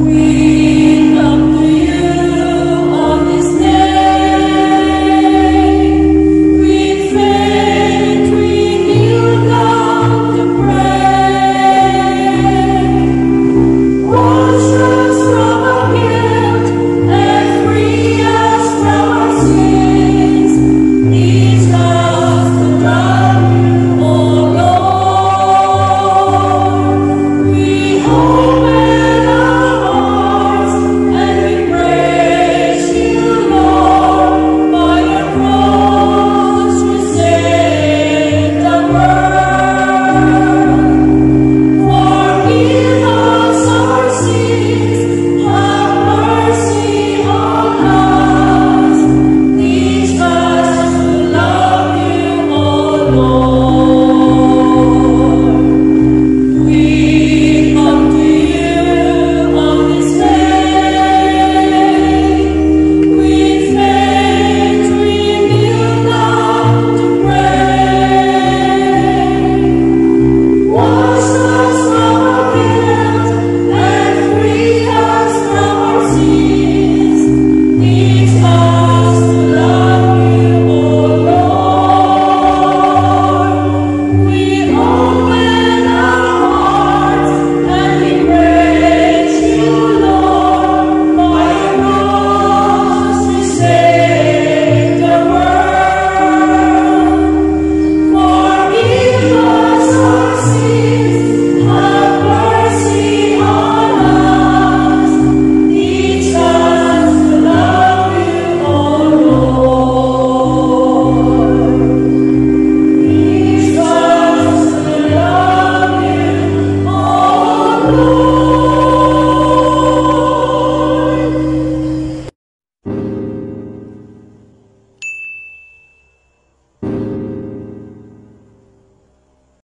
We